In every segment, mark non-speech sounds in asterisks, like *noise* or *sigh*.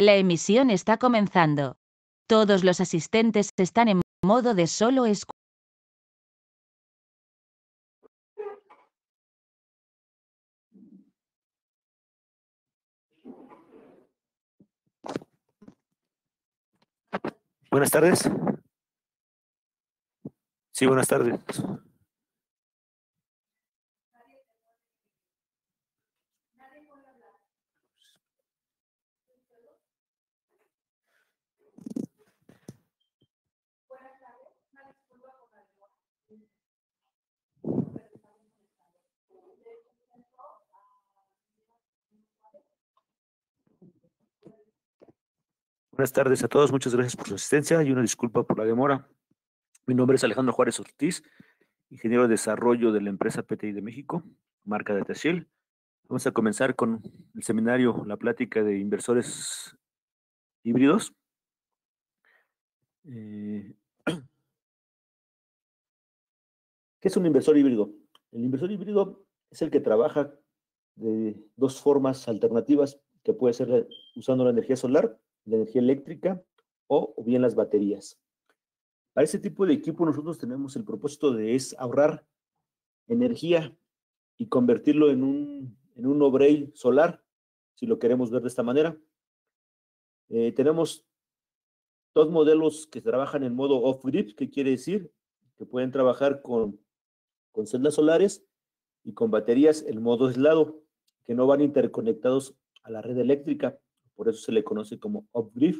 La emisión está comenzando. Todos los asistentes están en modo de solo escucha. Buenas tardes. Sí, buenas tardes. Buenas tardes a todos, muchas gracias por su asistencia y una disculpa por la demora. Mi nombre es Alejandro Juárez Ortiz, ingeniero de desarrollo de la empresa PTI de México, marca de Tashil. Vamos a comenzar con el seminario, la plática de inversores híbridos. Eh, *clears throat* ¿Qué es un inversor híbrido? El inversor híbrido es el que trabaja de dos formas alternativas que puede ser usando la energía solar, la energía eléctrica o, bien las baterías. Para ese tipo de equipo nosotros tenemos el propósito de es ahorrar energía y convertirlo en un, en un no solar, si lo queremos ver de esta manera. Eh, tenemos dos modelos que trabajan en modo off-grid, que quiere decir que pueden trabajar con, con celdas solares y con baterías en modo aislado, que no van interconectados a la red eléctrica, por eso se le conoce como off-grid.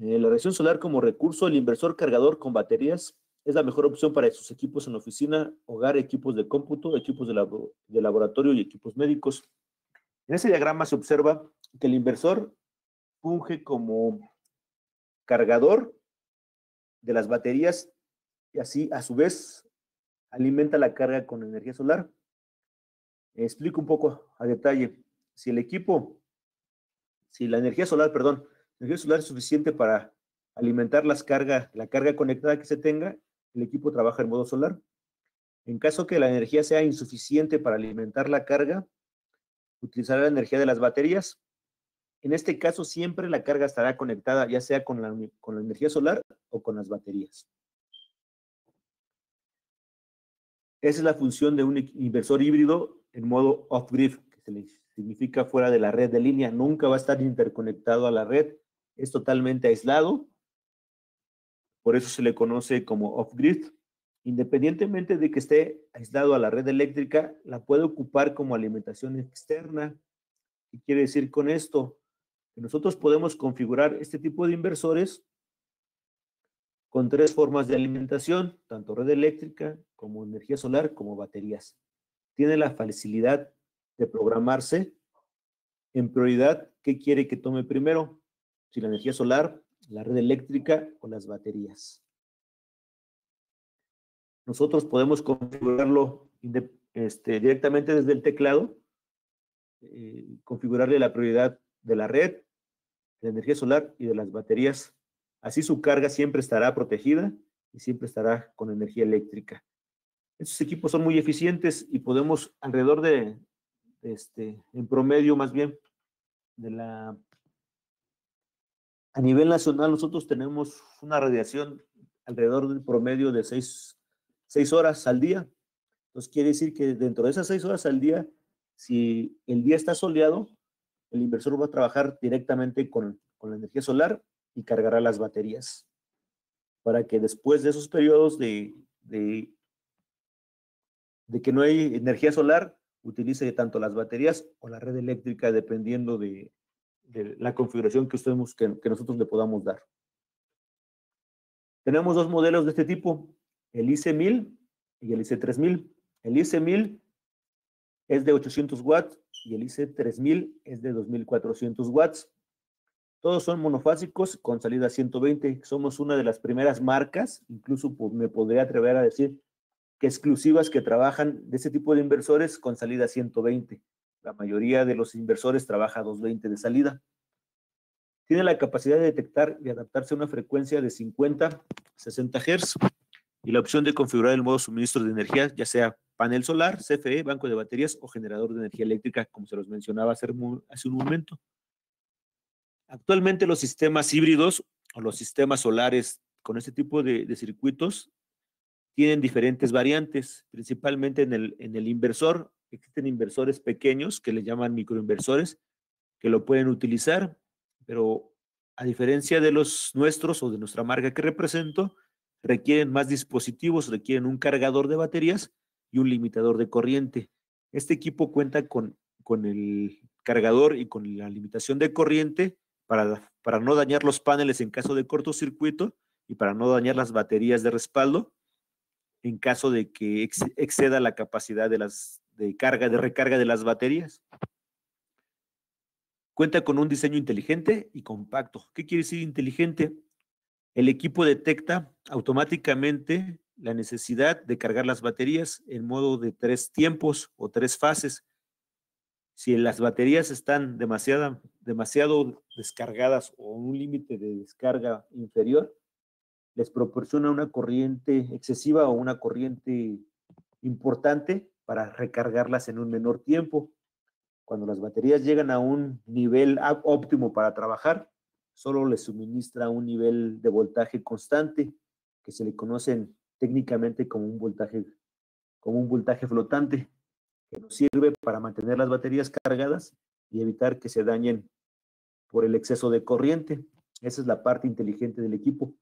Eh, la radiación solar como recurso, el inversor cargador con baterías es la mejor opción para sus equipos en oficina, hogar, equipos de cómputo, equipos de, de laboratorio y equipos médicos. En ese diagrama se observa que el inversor funge como cargador de las baterías y así a su vez alimenta la carga con energía solar. Explico un poco a detalle. Si el equipo, si la energía solar, perdón, la energía solar es suficiente para alimentar las la carga conectada que se tenga, el equipo trabaja en modo solar. En caso que la energía sea insuficiente para alimentar la carga, utilizará la energía de las baterías. En este caso, siempre la carga estará conectada ya sea con la, energía solar o con las baterías. Esa es la función de un inversor híbrido en modo off-grid, que significa fuera de la red de línea. Nunca va a estar interconectado a la red es totalmente aislado, por eso se le conoce como off-grid. Independientemente de que esté aislado a la red eléctrica, la puede ocupar como alimentación externa. ¿Qué quiere decir con esto? Que nosotros podemos configurar este tipo de inversores con tres formas de alimentación, tanto red eléctrica como energía solar como baterías. Tiene la facilidad de programarse en prioridad qué quiere que tome primero, si la energía solar, la red eléctrica o las baterías. Nosotros podemos configurarlo este, directamente desde el teclado, eh, configurarle la prioridad de la red, de la energía solar y de las baterías. Así su carga siempre estará protegida y siempre estará con energía eléctrica. Estos equipos son muy eficientes y podemos alrededor de, este, en promedio más bien, de la a nivel nacional, nosotros tenemos una radiación alrededor del promedio de seis, horas al día. Entonces, quiere decir que dentro de esas seis horas al día, si el día está soleado, el inversor va a trabajar directamente con, la energía solar y cargará las baterías para que después de esos periodos de, de, de, que no hay energía solar, utilice tanto las baterías o la red eléctrica dependiendo de, de la configuración que, ustedes, que, que nosotros le podamos dar. Tenemos dos modelos de este tipo, el IC1000 y el IC3000. El IC1000 es de 800 watts y el IC3000 es de 2400 watts. Todos son monofásicos con salida 120. Somos una de las primeras marcas, incluso me podría atrever a decir que exclusivas que trabajan de ese tipo de inversores con salida 120. La mayoría de los inversores trabaja a 220 de salida. Tiene la capacidad de detectar y adaptarse a una frecuencia de 50, 60 Hz y la opción de configurar el modo suministro de energía, ya sea panel solar, CFE, banco de baterías o generador de energía eléctrica, como se los mencionaba hace un momento. Actualmente los sistemas híbridos o los sistemas solares con este tipo de circuitos tienen diferentes variantes, principalmente en el, en el inversor. Existen inversores pequeños que le llaman microinversores que lo pueden utilizar, pero a diferencia de los nuestros o de nuestra marca que represento, requieren más dispositivos, requieren un cargador de baterías y un limitador de corriente. Este equipo cuenta con, con el cargador y con la limitación de corriente para, para no dañar los paneles en caso de cortocircuito y para no dañar las baterías de respaldo en caso de que exceda la capacidad de carga de recarga de las baterías. Cuenta con un diseño inteligente y compacto. ¿Qué quiere decir inteligente? El equipo detecta automáticamente la necesidad de cargar las baterías en modo de tres tiempos o tres fases. Si las baterías están demasiado descargadas o un límite de descarga inferior, les proporciona una corriente excesiva o una corriente importante para recargarlas en un menor tiempo. Cuando las baterías llegan a un nivel óptimo para trabajar, solo les suministra un nivel de voltaje constante que se le conocen técnicamente como un voltaje, como un voltaje flotante, que nos sirve para mantener las baterías cargadas y evitar que se dañen por el exceso de corriente. Esa es la parte inteligente del equipo.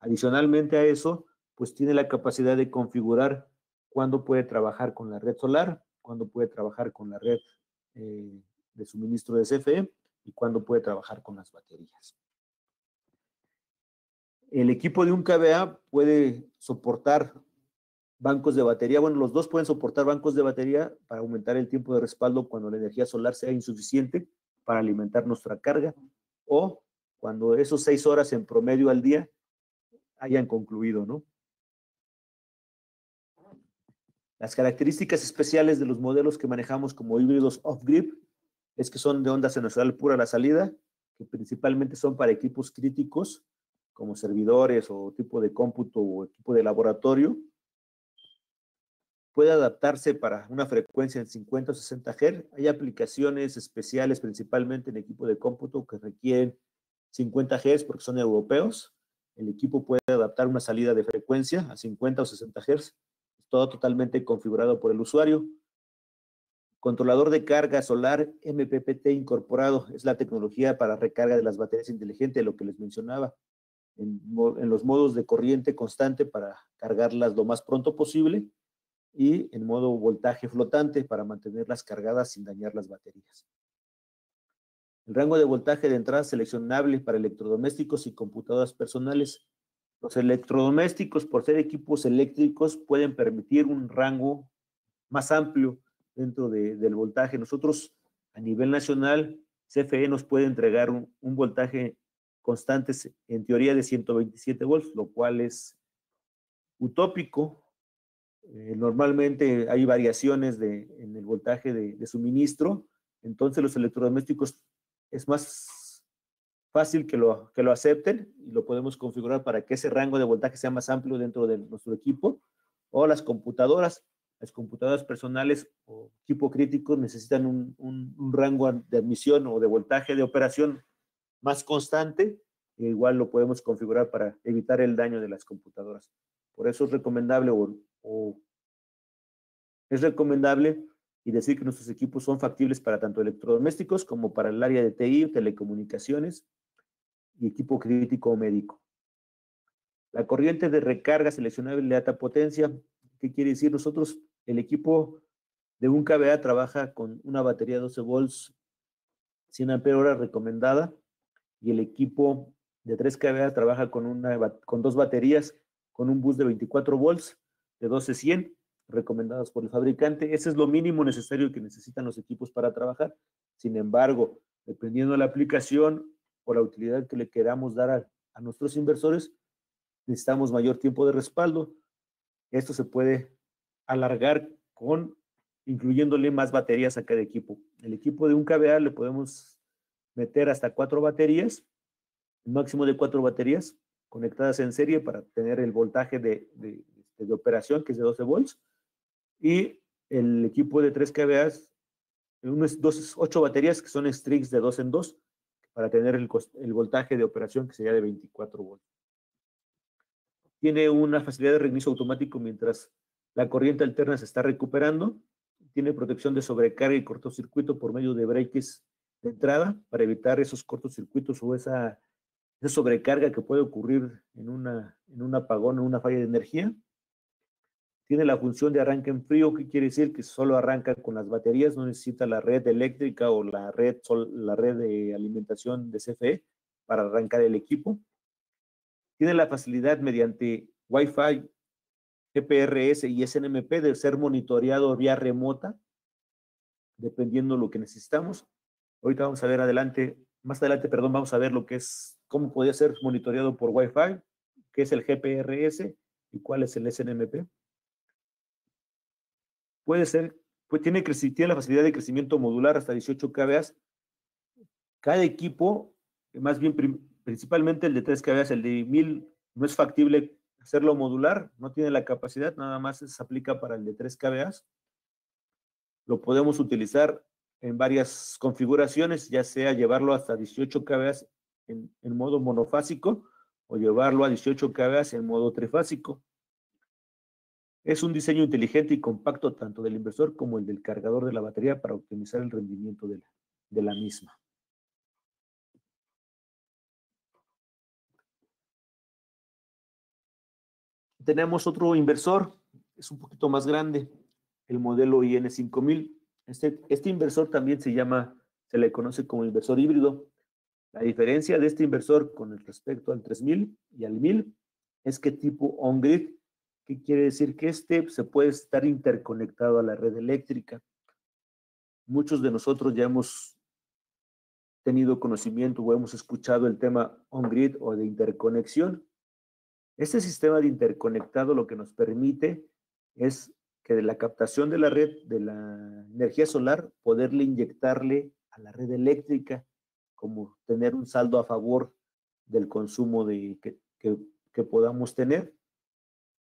Adicionalmente a eso, pues tiene la capacidad de configurar cuándo puede trabajar con la red solar, cuándo puede trabajar con la red eh, de suministro de CFE y cuándo puede trabajar con las baterías. El equipo de un KBA puede soportar bancos de batería. Bueno, los dos pueden soportar bancos de batería para aumentar el tiempo de respaldo cuando la energía solar sea insuficiente para alimentar nuestra carga o cuando esos seis horas en promedio al día hayan concluido, ¿no? Las características especiales de los modelos que manejamos como híbridos off-grid es que son de onda sinusoidal pura la salida, que principalmente son para equipos críticos como servidores o tipo de cómputo o equipo de laboratorio. Puede adaptarse para una frecuencia en 50 o 60 Hz. Hay aplicaciones especiales principalmente en equipo de cómputo que requieren 50 Hz porque son europeos el equipo puede adaptar una salida de frecuencia a 50 o 60 Hz, todo totalmente configurado por el usuario. Controlador de carga solar MPPT incorporado es la tecnología para recarga de las baterías inteligentes, lo que les mencionaba, en, en los modos de corriente constante para cargarlas lo más pronto posible y en modo voltaje flotante para mantenerlas cargadas sin dañar las baterías. El rango de voltaje de entrada seleccionable para electrodomésticos y computadoras personales. Los electrodomésticos, por ser equipos eléctricos, pueden permitir un rango más amplio dentro del voltaje. Nosotros, a nivel nacional, CFE nos puede entregar un, voltaje constante, en teoría, de 127 volts, lo cual es utópico. Eh, normalmente hay variaciones de, en el voltaje de suministro, entonces los electrodomésticos es más fácil que lo, que lo acepten y lo podemos configurar para que ese rango de voltaje sea más amplio dentro de nuestro equipo. O las computadoras, las computadoras personales o equipo crítico necesitan un, un, rango de admisión o de voltaje de operación más constante. E igual lo podemos configurar para evitar el daño de las computadoras. Por eso es recomendable o es recomendable y decir que nuestros equipos son factibles para tanto electrodomésticos como para el área de TI, telecomunicaciones y equipo crítico o médico. La corriente de recarga seleccionable de alta potencia, ¿qué quiere decir? Nosotros, el equipo de un KBA trabaja con una batería de 12 volts 100 amperios recomendada y el equipo de 3 kVA trabaja con, una, con dos baterías con un bus de 24 volts de 12-100 recomendadas por el fabricante. Ese es lo mínimo necesario que necesitan los equipos para trabajar. Sin embargo, dependiendo de la aplicación o la utilidad que le queramos dar a, a nuestros inversores, necesitamos mayor tiempo de respaldo. Esto se puede alargar con incluyéndole más baterías a cada equipo. El equipo de un KBA le podemos meter hasta cuatro baterías, máximo de cuatro baterías conectadas en serie para tener el voltaje de, de, de operación, que es de 12 volts, y el equipo de 3 kVA, unas dos, 8 baterías que son strings de 2 en 2, para tener el, el voltaje de operación que sería de 24 voltios. Tiene una facilidad de reinicio automático mientras la corriente alterna se está recuperando. Tiene protección de sobrecarga y cortocircuito por medio de breaks de entrada para evitar esos cortocircuitos o esa, esa sobrecarga que puede ocurrir en, una, en un apagón o una falla de energía. Tiene la función de arranque en frío, que quiere decir que solo arranca con las baterías, no necesita la red eléctrica o la red, la red de alimentación de CFE para arrancar el equipo. Tiene la facilidad mediante Wi-Fi, GPRS y SNMP de ser monitoreado vía remota, dependiendo de lo que necesitamos. Ahorita vamos a ver adelante, más adelante, perdón, vamos a ver lo que es, cómo puede ser monitoreado por Wi-Fi, qué es el GPRS y cuál es el SNMP puede ser, pues tiene, la facilidad de crecimiento modular hasta 18 kVA. Cada equipo, más bien principalmente el de 3 kVA, el de 1000, no es factible hacerlo modular, no tiene la capacidad, nada más se aplica para el de 3 kVA. Lo podemos utilizar en varias configuraciones, ya sea llevarlo hasta 18 kVA en, en modo monofásico o llevarlo a 18 kVA en modo trifásico. Es un diseño inteligente y compacto tanto del inversor como el del cargador de la batería para optimizar el rendimiento de la, de la misma. Tenemos otro inversor, es un poquito más grande, el modelo IN5000. Este, este inversor también se llama, se le conoce como inversor híbrido. La diferencia de este inversor con respecto al 3000 y al 1000 es que tipo on-grid ¿Qué quiere decir? Que este se puede estar interconectado a la red eléctrica. Muchos de nosotros ya hemos tenido conocimiento o hemos escuchado el tema on-grid o de interconexión. Este sistema de interconectado lo que nos permite es que de la captación de la red de la energía solar, poderle inyectarle a la red eléctrica, como tener un saldo a favor del consumo de, que, que podamos tener.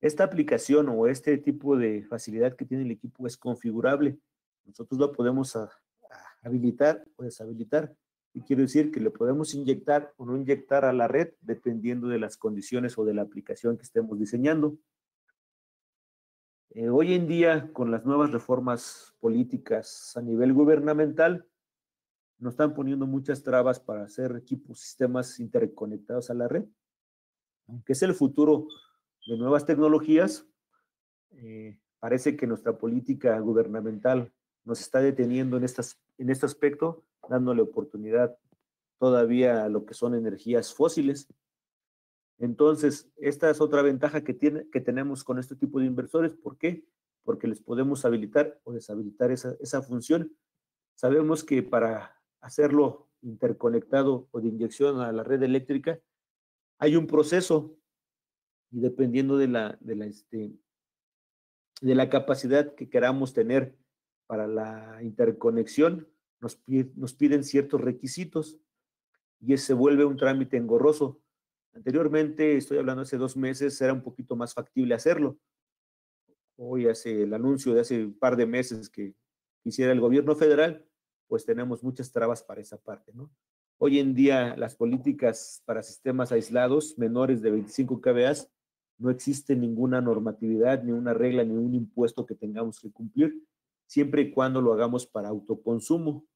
Esta aplicación o este tipo de facilidad que tiene el equipo es configurable. Nosotros lo podemos habilitar o deshabilitar. Y quiero decir que le podemos inyectar o no inyectar a la red dependiendo de las condiciones o de la aplicación que estemos diseñando. Eh, hoy en día, con las nuevas reformas políticas a nivel gubernamental, nos están poniendo muchas trabas para hacer equipos, sistemas interconectados a la red. Aunque es el futuro de nuevas tecnologías, eh, parece que nuestra política gubernamental nos está deteniendo en, estas, en este aspecto, dándole oportunidad todavía a lo que son energías fósiles. Entonces, esta es otra ventaja que, tiene, que tenemos con este tipo de inversores. ¿Por qué? Porque les podemos habilitar o deshabilitar esa, esa función. Sabemos que para hacerlo interconectado o de inyección a la red eléctrica, hay un proceso y dependiendo de la, de la, este, de la capacidad que queramos tener para la interconexión, nos, nos piden ciertos requisitos y se vuelve un trámite engorroso. Anteriormente, estoy hablando hace dos meses, era un poquito más factible hacerlo. Hoy hace el anuncio de hace un par de meses que hiciera el gobierno federal, pues tenemos muchas trabas para esa parte, ¿no? Hoy en día las políticas para sistemas aislados menores de 25 kVA no existe ninguna normatividad, ni una regla, ni un impuesto que tengamos que cumplir, siempre y cuando lo hagamos para autoconsumo.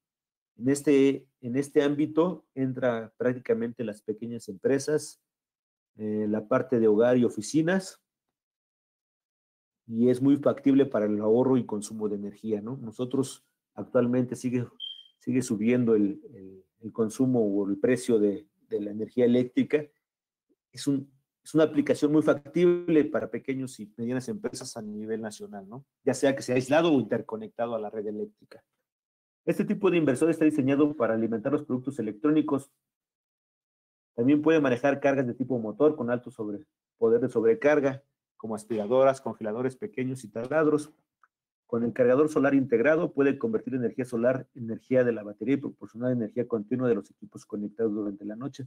En este, en este ámbito entra prácticamente las pequeñas empresas, eh, la parte de hogar y oficinas, y es muy factible para el ahorro y consumo de energía, ¿no? Nosotros actualmente sigue, sigue subiendo el, consumo o el precio de, de la energía eléctrica. Es un, es una aplicación muy factible para pequeños y medianas empresas a nivel nacional, ¿no? Ya sea que sea aislado o interconectado a la red eléctrica. Este tipo de inversor está diseñado para alimentar los productos electrónicos. También puede manejar cargas de tipo motor con alto sobre, poder de sobrecarga, como aspiradoras, congeladores pequeños y taladros. Con el cargador solar integrado puede convertir energía solar en energía de la batería y proporcionar energía continua de los equipos conectados durante la noche.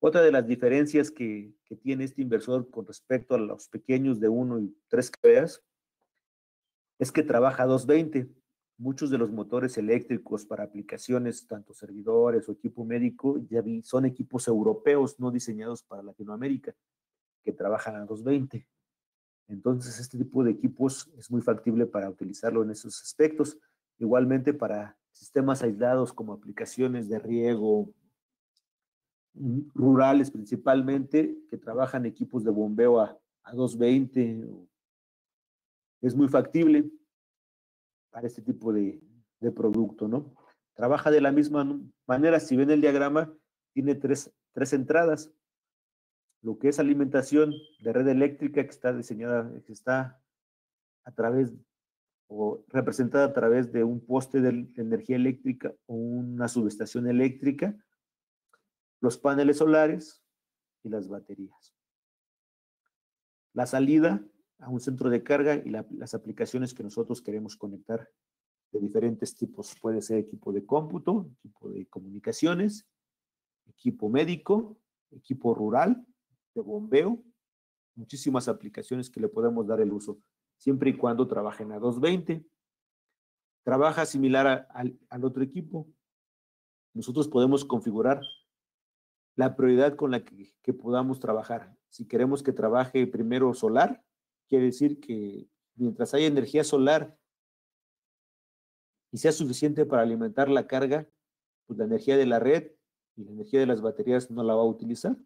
Otra de las diferencias que, tiene este inversor con respecto a los pequeños de 1 y 3 kVA es que trabaja 220. muchos de los motores eléctricos para aplicaciones, tanto servidores o equipo médico, ya vi, son equipos europeos no diseñados para Latinoamérica, que trabajan a 220. Entonces, este tipo de equipos es muy factible para utilizarlo en esos aspectos. Igualmente para sistemas aislados como aplicaciones de riego, rurales principalmente, que trabajan equipos de bombeo a, a 220. Es muy factible para este tipo de, de producto, ¿no? Trabaja de la misma manera, si ven el diagrama, tiene tres, tres entradas. Lo que es alimentación de red eléctrica que está diseñada, que está a través o representada a través de un poste de energía eléctrica o una subestación eléctrica, los paneles solares y las baterías. La salida a un centro de carga y las aplicaciones que nosotros queremos conectar de diferentes tipos. Puede ser equipo de cómputo, equipo de comunicaciones, equipo médico, equipo rural, de bombeo, muchísimas aplicaciones que le podemos dar el uso, siempre y cuando trabajen a 220. Trabaja similar al otro equipo. Nosotros podemos configurar la prioridad con la que podamos trabajar. Si queremos que trabaje primero solar, Quiere decir que mientras haya energía solar y sea suficiente para alimentar la carga, pues la energía de la red y la energía de las baterías no la va a utilizar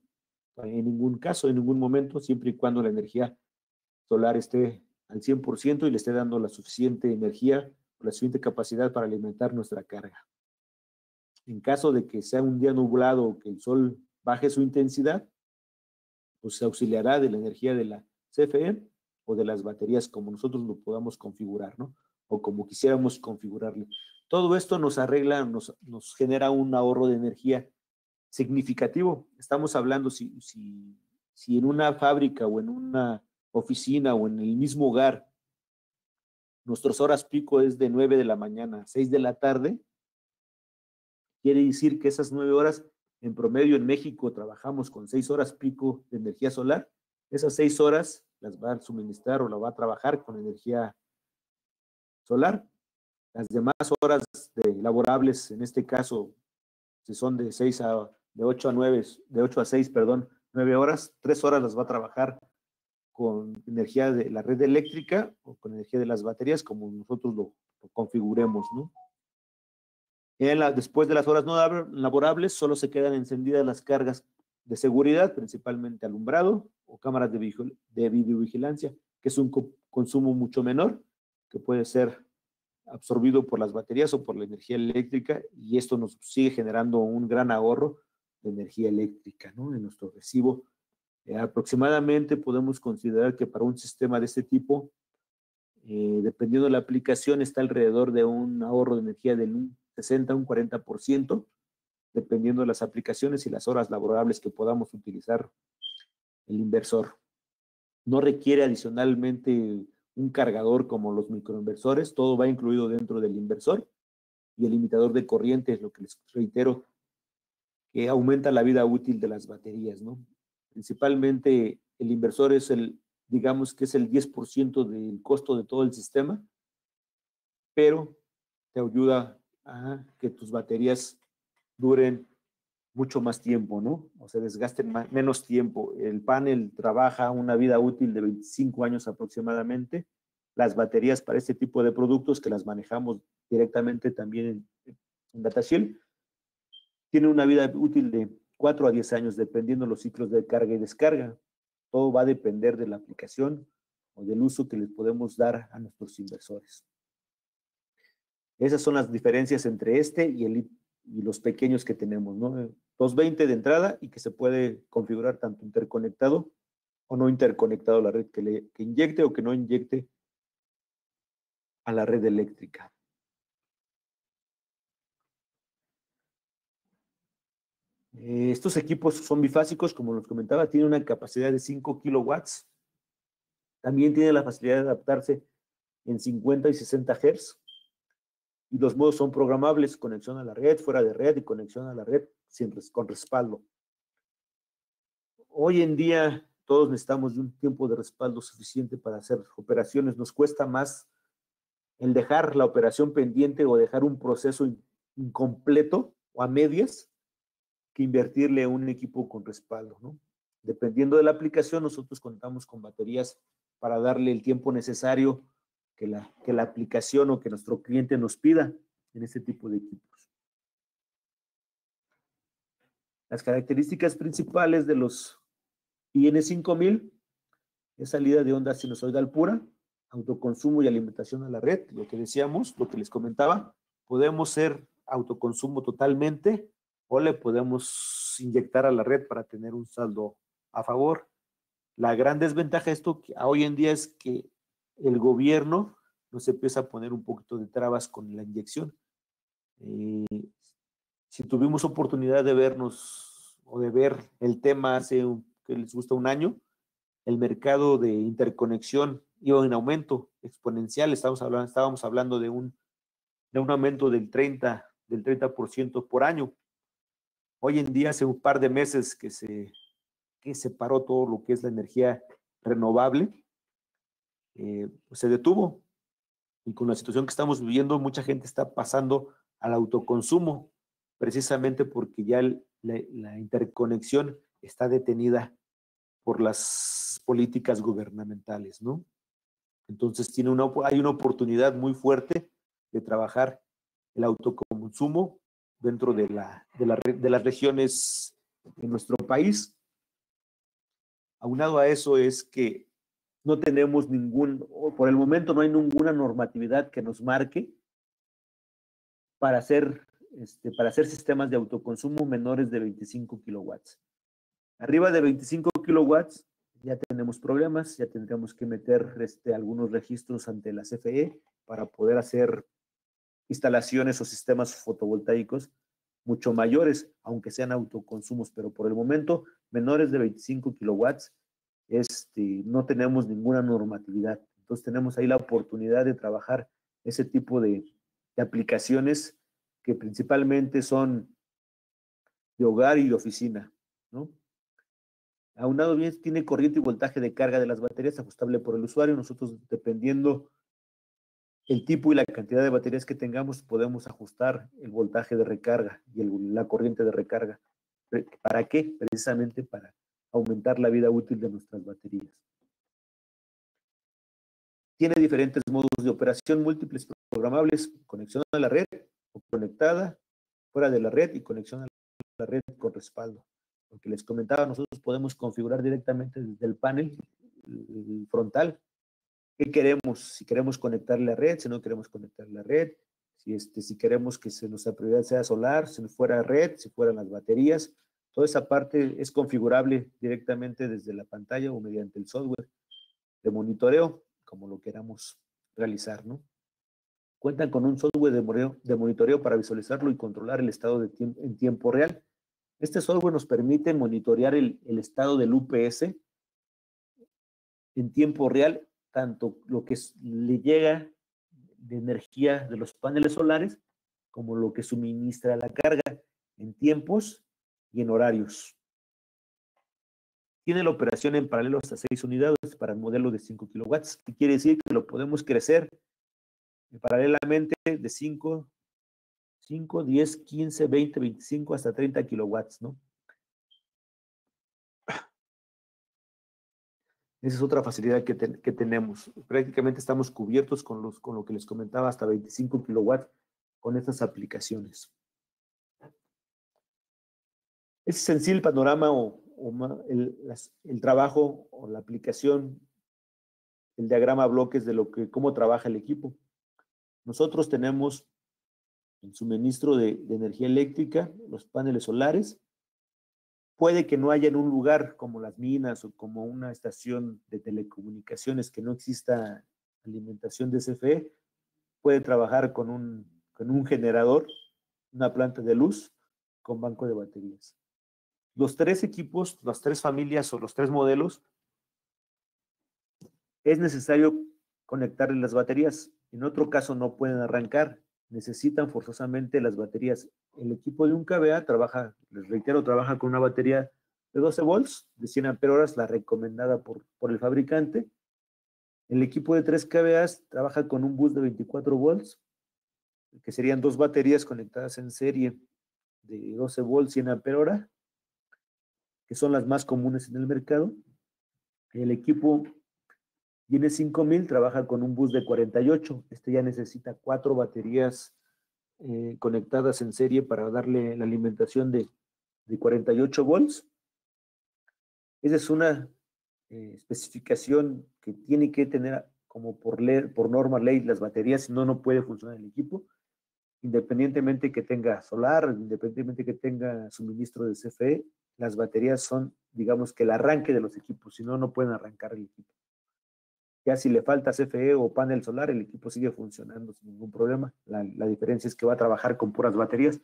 en ningún caso, en ningún momento, siempre y cuando la energía solar esté al 100% y le esté dando la suficiente energía la suficiente capacidad para alimentar nuestra carga. En caso de que sea un día nublado o que el sol baje su intensidad, pues se auxiliará de la energía de la CFE o de las baterías como nosotros lo podamos configurar, ¿no? O como quisiéramos configurarle. Todo esto nos arregla, nos, nos genera un ahorro de energía significativo. Estamos hablando si, si, si en una fábrica o en una oficina o en el mismo hogar nuestras horas pico es de 9 de la mañana a 6 de la tarde, quiere decir que esas 9 horas en promedio en México trabajamos con 6 horas pico de energía solar. Esas 6 horas las va a suministrar o la va a trabajar con energía solar. Las demás horas de laborables, en este caso, si son de 6 a, de 8 a 9, de 8 a 6, perdón, 9 horas, 3 horas las va a trabajar con energía de la red eléctrica o con energía de las baterías, como nosotros lo, configuremos, ¿no? Después de las horas no laborables, solo se quedan encendidas las cargas de seguridad, principalmente alumbrado o cámaras de, de videovigilancia, que es un consumo mucho menor, que puede ser absorbido por las baterías o por la energía eléctrica, y esto nos sigue generando un gran ahorro de energía eléctrica ¿no? en nuestro recibo. Eh, aproximadamente podemos considerar que para un sistema de este tipo, eh, dependiendo de la aplicación, está alrededor de un ahorro de energía del 60 a un 40%, dependiendo de las aplicaciones y las horas laborables que podamos utilizar el inversor. No requiere adicionalmente un cargador como los microinversores, todo va incluido dentro del inversor y el limitador de corriente es lo que les reitero que aumenta la vida útil de las baterías, ¿no? Principalmente el inversor es el, digamos que es el 10% del costo de todo el sistema, pero te ayuda a que tus baterías duren mucho más tiempo, ¿no? O se desgasten menos tiempo. El panel trabaja una vida útil de 25 años aproximadamente. Las baterías para este tipo de productos que las manejamos directamente también en, en DataShield tienen una vida útil de 4 a 10 años dependiendo los ciclos de carga y descarga. Todo va a depender de la aplicación o del uso que les podemos dar a nuestros inversores. Esas son las diferencias entre este y el y los pequeños que tenemos, ¿no? 220 de entrada y que se puede configurar tanto interconectado o no interconectado a la red, que, le, inyecte o que no inyecte a la red eléctrica. Eh, estos equipos son bifásicos, como los comentaba, tienen una capacidad de 5 kilowatts. También tiene la facilidad de adaptarse en 50 y 60 Hz y los modos son programables, conexión a la red, fuera de red y conexión a la red sin, con respaldo. Hoy en día todos necesitamos de un tiempo de respaldo suficiente para hacer operaciones. Nos cuesta más el dejar la operación pendiente o dejar un proceso incompleto o a medias que invertirle un equipo con respaldo, ¿no? Dependiendo de la aplicación, nosotros contamos con baterías para darle el tiempo necesario que la, que la aplicación o que nuestro cliente nos pida en este tipo de equipos. Las características principales de los IN5000 es salida de onda sinusoidal pura, autoconsumo y alimentación a la red, lo que decíamos, lo que les comentaba, podemos ser autoconsumo totalmente o le podemos inyectar a la red para tener un saldo a favor. La gran desventaja de esto hoy en día es que el gobierno nos empieza a poner un poquito de trabas con la inyección. Eh, si tuvimos oportunidad de vernos o de ver el tema hace, que les gusta, un año, el mercado de interconexión iba en aumento exponencial. Estábamos hablando, estábamos hablando de, un, de un aumento del 30, del 30% por año. Hoy en día, hace un par de meses que se, que se paró todo lo que es la energía renovable, eh, se detuvo. Y con la situación que estamos viviendo, mucha gente está pasando al autoconsumo, precisamente porque ya la, interconexión está detenida por las políticas gubernamentales, ¿no? Entonces tiene una, hay una oportunidad muy fuerte de trabajar el autoconsumo dentro de, la, de, de las regiones en nuestro país. Aunado a eso es que no tenemos ningún, por el momento no hay ninguna normatividad que nos marque para hacer, este, para hacer sistemas de autoconsumo menores de 25 kilowatts. Arriba de 25 kilowatts ya tenemos problemas, ya tendríamos que meter este, algunos registros ante la CFE para poder hacer instalaciones o sistemas fotovoltaicos mucho mayores, aunque sean autoconsumos, pero por el momento menores de 25 kilowatts este, no tenemos ninguna normatividad. Entonces tenemos ahí la oportunidad de trabajar ese tipo de, aplicaciones que principalmente son de hogar y de oficina, ¿no? Aunado bien, tiene corriente y voltaje de carga de las baterías ajustable por el usuario. Nosotros, dependiendo el tipo y la cantidad de baterías que tengamos, podemos ajustar el voltaje de recarga y la corriente de recarga. ¿Para qué? Precisamente para aumentar la vida útil de nuestras baterías. Tiene diferentes modos de operación múltiples programables, conexión a la red o conectada, fuera de la red y conexión a la red con respaldo. Lo que les comentaba, nosotros podemos configurar directamente desde el panel frontal qué queremos, si queremos conectar la red, si no queremos conectar la red, si, este, si queremos que se, nuestra prioridad sea solar, si fuera red, si fueran las baterías, Toda esa parte es configurable directamente desde la pantalla o mediante el software de monitoreo, como lo queramos realizar, ¿no? Cuentan con un software de monitoreo, para visualizarlo y controlar el estado en tiempo real. Este software nos permite monitorear el, el estado del UPS en tiempo real, tanto lo que le llega de energía de los paneles solares como lo que suministra la carga en tiempos y en horarios. Tiene la operación en paralelo hasta 6 unidades para el modelo de 5 kilowatts, que quiere decir que lo podemos crecer paralelamente de 5, 5, 10, 15, 20, 25 hasta 30 kilowatts, ¿no? Esa es otra facilidad que, que, tenemos. Prácticamente estamos cubiertos con, los, con lo que les comentaba, hasta 25 kilowatts con estas aplicaciones. Es sencillo el panorama o, el, trabajo o la aplicación, el diagrama bloques de lo que, cómo trabaja el equipo. Nosotros tenemos el suministro de, energía eléctrica, los paneles solares. Puede que no haya en un lugar como las minas o como una estación de telecomunicaciones que no exista alimentación de CFE. Puede trabajar con un, con un generador, una planta de luz con banco de baterías. Los tres equipos, las tres familias o los tres modelos, es necesario conectarle las baterías. En otro caso no pueden arrancar, necesitan forzosamente las baterías. El equipo de un KBA trabaja, les reitero, trabaja con una batería de 12 volts de 100 horas, la recomendada por, por el fabricante. El equipo de 3 kVA trabaja con un bus de 24 volts, que serían dos baterías conectadas en serie de 12 volts 100 ampere hora, que son las más comunes en el mercado. El equipo tiene 5000 trabaja con un bus de 48. Este ya necesita cuatro baterías eh, conectadas en serie para darle la alimentación de, de 48 volts. Esa es una eh, especificación que tiene que tener como por, leer, por norma ley las baterías, si no, no puede funcionar el equipo, independientemente que tenga solar, independientemente que tenga suministro de CFE, las baterías son, digamos, que el arranque de los equipos, si no, no pueden arrancar el equipo. Ya si le falta CFE o panel solar, el equipo sigue funcionando sin ningún problema. La, diferencia es que va a trabajar con puras baterías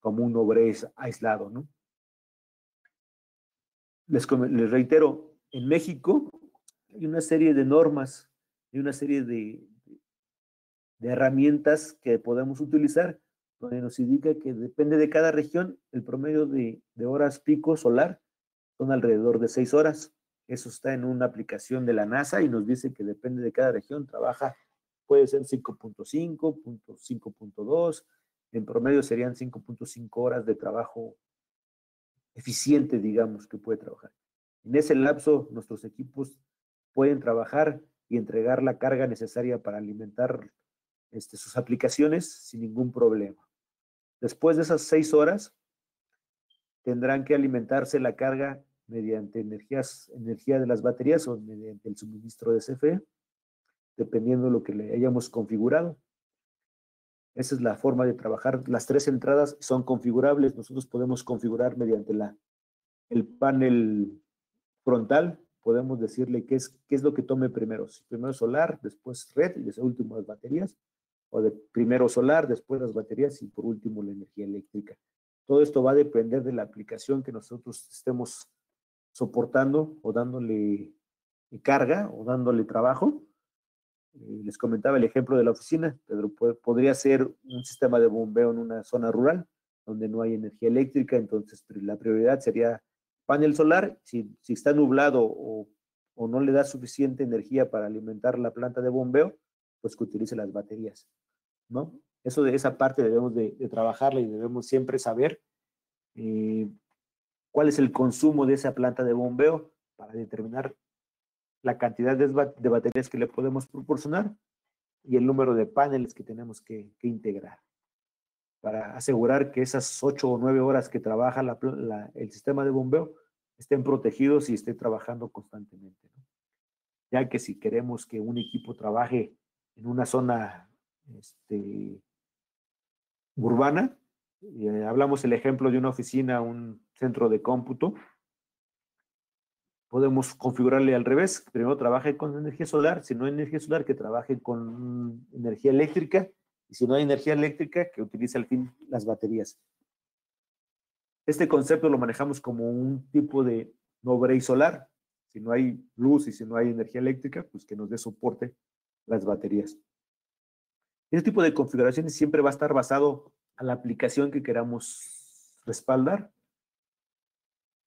como un obrés aislado, ¿no? Les, les reitero, en México hay una serie de normas, hay una serie de, de herramientas que podemos utilizar, donde nos indica que depende de cada región, el promedio de, horas pico solar son alrededor de seis horas. Eso está en una aplicación de la NASA y nos dice que depende de cada región, trabaja, puede ser 5.5, 5.2, en promedio serían 5.5 horas de trabajo eficiente, digamos, que puede trabajar. En ese lapso, nuestros equipos pueden trabajar y entregar la carga necesaria para alimentar este, sus aplicaciones sin ningún problema. Después de esas seis horas, tendrán que alimentarse la carga mediante energías, energía de las baterías o mediante el suministro de CFE, dependiendo de lo que le hayamos configurado. Esa es la forma de trabajar. Las tres entradas son configurables. Nosotros podemos configurar mediante la, el panel frontal. Podemos decirle qué es, qué es lo que tome primero. Si primero solar, después red y después último las baterías. O de primero solar, después las baterías y por último la energía eléctrica. Todo esto va a depender de la aplicación que nosotros estemos soportando o dándole carga o dándole trabajo. Eh, les comentaba el ejemplo de la oficina, pero podría ser un sistema de bombeo en una zona rural donde no hay energía eléctrica, entonces la prioridad sería panel solar, si, si está nublado o, o, no le da suficiente energía para alimentar la planta de bombeo, pues que utilice las baterías, ¿no? Eso de esa parte debemos de, de trabajarla y debemos siempre saber eh, cuál es el consumo de esa planta de bombeo para determinar la cantidad de, baterías que le podemos proporcionar y el número de paneles que tenemos que, integrar para asegurar que esas ocho o nueve horas que trabaja el sistema de bombeo estén protegidos y estén trabajando constantemente. Ya que si queremos que un equipo trabaje en una zona este, urbana, eh, hablamos el ejemplo de una oficina, un centro de cómputo, podemos configurarle al revés. Primero trabaje con energía solar, si no hay energía solar, que trabaje con energía eléctrica, y si no hay energía eléctrica, que utilice al fin las baterías. Este concepto lo manejamos como un tipo de no solar. Si no hay luz y si no hay energía eléctrica, pues que nos dé soporte las baterías. Este tipo de configuraciones siempre va a estar basado a la aplicación que queramos respaldar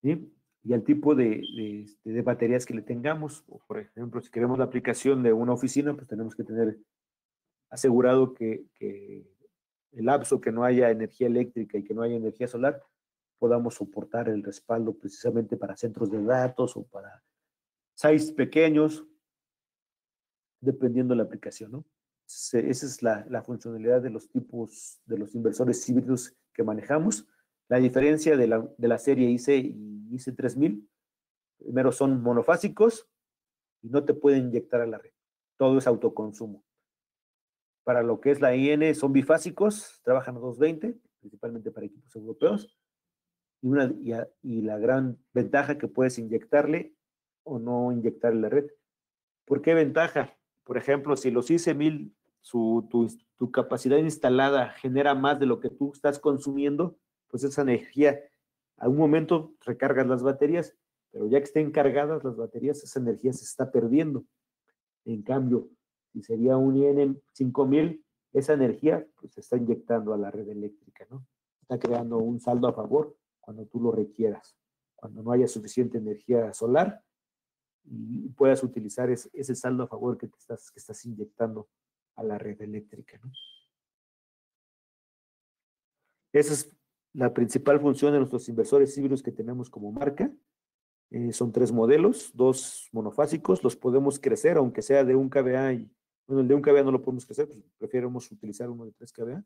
¿sí? y al tipo de, este, de, baterías que le tengamos. por ejemplo, si queremos la aplicación de una oficina, pues tenemos que tener asegurado que, el lapso que no haya energía eléctrica y que no haya energía solar, podamos soportar el respaldo precisamente para centros de datos o para sites pequeños, dependiendo de la aplicación. Esa es la, funcionalidad de los tipos de los inversores híbridos que manejamos. La diferencia de la, de la serie IC y IC 3000, primero son monofásicos y no te pueden inyectar a la red. Todo es autoconsumo. Para lo que es la IN, son bifásicos, trabajan a 220, principalmente para equipos europeos. Y, una, y, la gran ventaja que puedes inyectarle o no inyectarle la red. ¿Por qué ventaja? Por ejemplo, si los IC1000, tu, capacidad instalada genera más de lo que tú estás consumiendo, pues esa energía, a un momento recargas las baterías, pero ya que estén cargadas las baterías, esa energía se está perdiendo. En cambio, si sería un IN 5000, esa energía pues, se está inyectando a la red eléctrica, ¿no? Está creando un saldo a favor cuando tú lo requieras. Cuando no haya suficiente energía solar, y puedas utilizar ese, saldo a favor que, estás, que estás inyectando a la red eléctrica. Esa es la principal función de nuestros inversores híbridos que tenemos como marca. Eh, son tres modelos, dos monofásicos, los podemos crecer, aunque sea de un kVA y, bueno, el de un kVA no lo podemos crecer, pues utilizar uno de 3 kVA.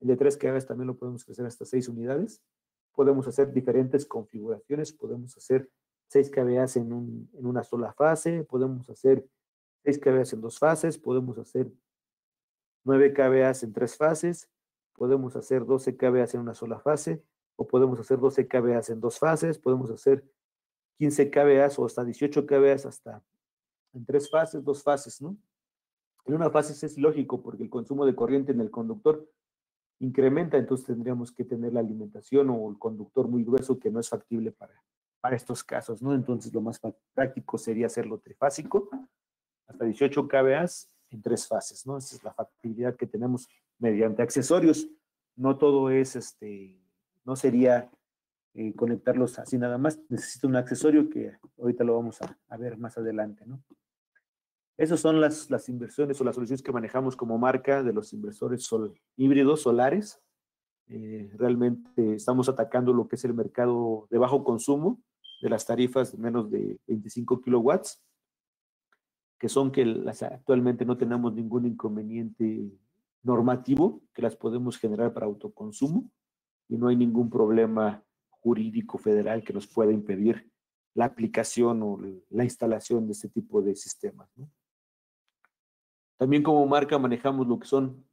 El de 3 kVA también lo podemos crecer hasta 6 unidades. Podemos hacer diferentes configuraciones, podemos hacer 6 kVA en, un, en una sola fase, podemos hacer 6 kVA en dos fases, podemos hacer 9 kVA en tres fases, podemos hacer 12 kVA en una sola fase, o podemos hacer 12 kVA en dos fases, podemos hacer 15 kVA o hasta 18 kVA hasta en tres fases, dos fases, ¿no? En una fase es lógico porque el consumo de corriente en el conductor incrementa, entonces tendríamos que tener la alimentación o el conductor muy grueso que no es factible para, para estos casos, ¿no? Entonces lo más práctico sería hacerlo trifásico, hasta 18 kVA en tres fases, ¿no? Esa es la factibilidad que tenemos mediante accesorios. No todo es, este, no sería eh, conectarlos así nada más. Necesita un accesorio que ahorita lo vamos a, ver más adelante, ¿no? Esas son las, las, inversiones o las soluciones que manejamos como marca de los inversores híbridos solares. Eh, realmente estamos atacando lo que es el mercado de bajo consumo de las tarifas menos de 25 kilowatts, que son que actualmente no tenemos ningún inconveniente normativo, que las podemos generar para autoconsumo y no hay ningún problema jurídico federal que nos pueda impedir la aplicación o la instalación de este tipo de sistemas. También como marca manejamos lo que son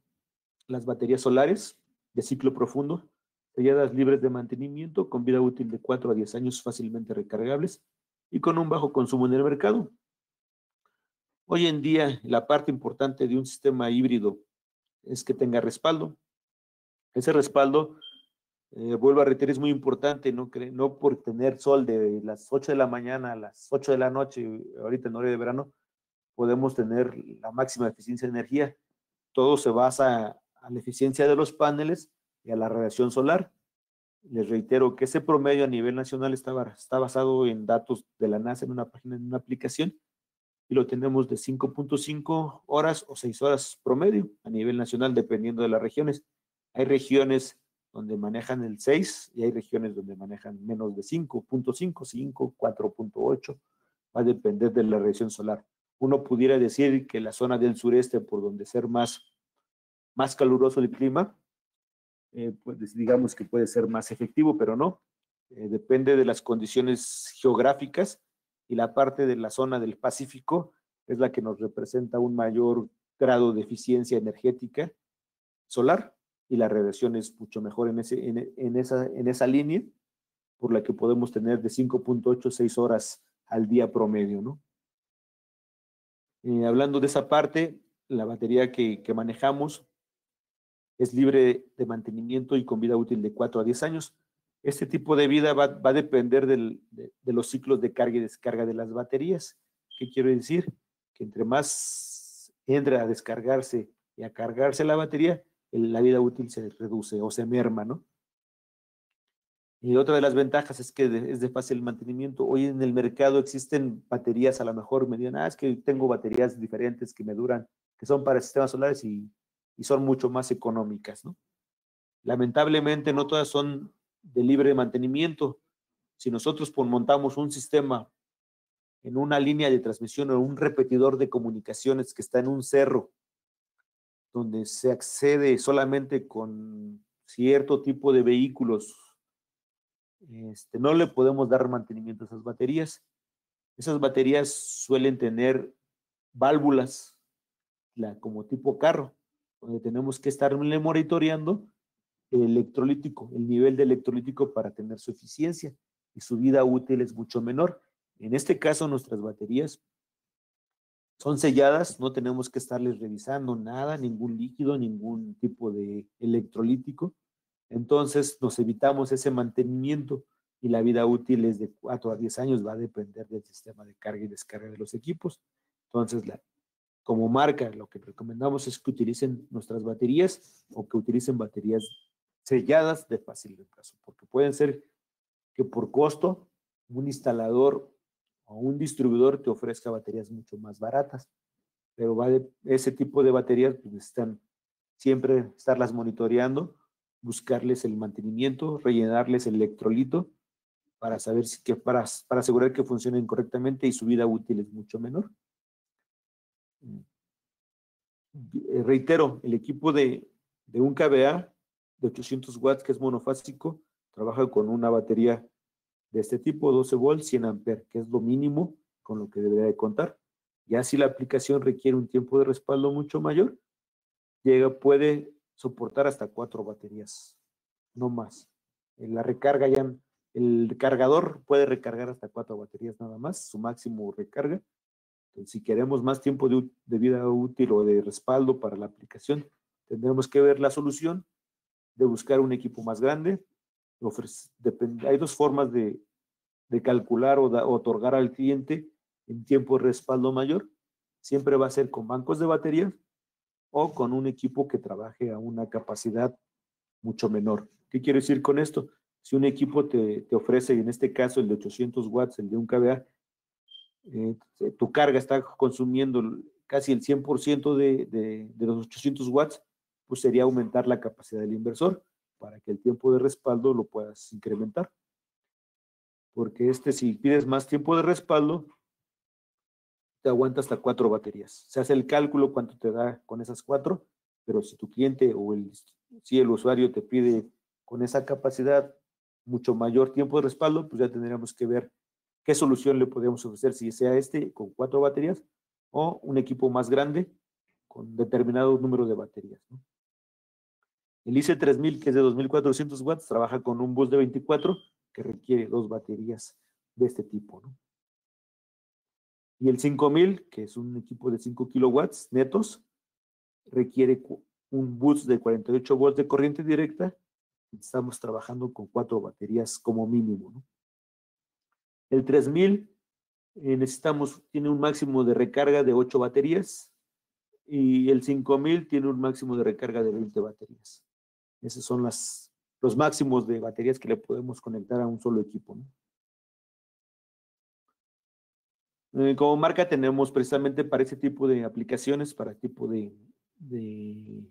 las baterías solares de ciclo profundo, selladas libres de mantenimiento, con vida útil de 4 a 10 años fácilmente recargables y con un bajo consumo en el mercado. Hoy en día, la parte importante de un sistema híbrido es que tenga respaldo. Ese respaldo eh, vuelvo a reiterar, es muy importante, no, por tener sol de las 8 de la mañana a las 8 de la noche, ahorita en hora de verano, podemos tener la máxima eficiencia de energía. Todo se basa a la eficiencia de los paneles y a la radiación solar. Les reitero que ese promedio a nivel nacional está, basado en datos de la NASA en una aplicación, y lo tenemos de 5.5 horas o 6 horas promedio a nivel nacional, dependiendo de las regiones. Hay regiones donde manejan el 6 y hay regiones donde manejan menos de 5.5, 5, 4.8. Va a depender de la región solar. Uno pudiera decir que la zona del sureste, por donde ser más, más caluroso el clima, eh, pues digamos que puede ser más efectivo, pero no. Eh, depende de las condiciones geográficas y la parte de la zona del Pacífico es la que nos representa un mayor grado de eficiencia energética solar y la radiación es mucho mejor en, ese, en, esa, en esa línea, por la que podemos tener de 5.8 6 horas al día promedio, ¿no? Eh, hablando de esa parte, la batería que, que, manejamos es libre de mantenimiento y con vida útil de 4 a 10 años. Este tipo de vida va, va a depender de, los ciclos de carga y descarga de las baterías. ¿Qué quiero decir? Que entre más entre a descargarse y a cargarse la batería, la vida útil se reduce o se merma, ¿no? Y otra de las ventajas es que es de fácil mantenimiento. Hoy en el mercado existen baterías, a lo mejor me digan, ah, es que tengo baterías diferentes que me duran, que son para sistemas solares y, y son mucho más económicas, ¿no? Lamentablemente no todas son de libre mantenimiento. Si nosotros montamos un sistema en una línea de transmisión o un repetidor de comunicaciones que está en un cerro donde se accede solamente con cierto tipo de vehículos, este, no le podemos dar mantenimiento a esas baterías. Esas baterías suelen tener válvulas la, como tipo carro, donde tenemos que estarle monitoreando electrolítico, el nivel de electrolítico para tener su eficiencia y su vida útil es mucho menor. En este caso, nuestras baterías son selladas, no tenemos que estarles revisando nada, ningún líquido, ningún tipo de electrolítico. Entonces nos evitamos ese mantenimiento y la vida útil es de 4 a 10 años, va a depender del sistema de carga y descarga de los equipos. Entonces, la, como marca, lo que recomendamos es que utilicen nuestras baterías o que utilicen baterías selladas de fácil reemplazo, porque pueden ser que por costo un instalador o un distribuidor te ofrezca baterías mucho más baratas. Pero ese tipo de baterías pues, necesitan siempre estarlas monitoreando, buscarles el mantenimiento, rellenarles el electrolito para saber si que para, para asegurar que funcionen correctamente y su vida útil es mucho menor. Eh, reitero, el equipo de, de un KBA de 800 watts que es monofásico trabaja con una batería de este tipo, 12 volts, 100 amperes, que es lo mínimo con lo que debería de contar. Ya si la aplicación requiere un tiempo de respaldo mucho mayor, llega, puede soportar hasta cuatro baterías, no más. En la recarga ya, el cargador puede recargar hasta cuatro baterías nada más, su máximo recarga. Entonces, si queremos más tiempo de vida útil o de respaldo para la aplicación, tendremos que ver la solución de buscar un equipo más grande. hay dos formas de, calcular o, otorgar al cliente en tiempo de respaldo mayor. Siempre va a ser con bancos de batería o con un equipo que trabaje a una capacidad mucho menor. ¿Qué quiero decir con esto? Si un equipo te, ofrece, en este caso el de 800 watts, el de un KVA, eh, tu carga está consumiendo casi el 100% de, de los 800 watts, pues sería aumentar la capacidad del inversor para que el tiempo de respaldo lo puedas incrementar. Porque este, si pides más tiempo de respaldo, te aguanta hasta cuatro baterías. Se hace el cálculo cuánto te da con esas cuatro, pero si tu cliente o el, si el usuario te pide con esa capacidad mucho mayor tiempo de respaldo, pues ya tendríamos que ver qué solución le podemos ofrecer, si sea este con cuatro baterías o un equipo más grande con determinado número de baterías. ¿no? El IC3000, que es de 2400 watts, trabaja con un bus de 24 que requiere dos baterías de este tipo. Y el 5000, que es un equipo de 5 kilowatts netos, requiere un bus de 48 volts de corriente directa. Estamos trabajando con cuatro baterías como mínimo. ¿no? El 3000 eh, necesitamos, tiene un máximo de recarga de 8 baterías y el 5000 tiene un máximo de recarga de 20 baterías. Esos son las, los máximos de baterías que le podemos conectar a un solo equipo. Eh, como marca tenemos precisamente para ese tipo de aplicaciones, para tipo de, de,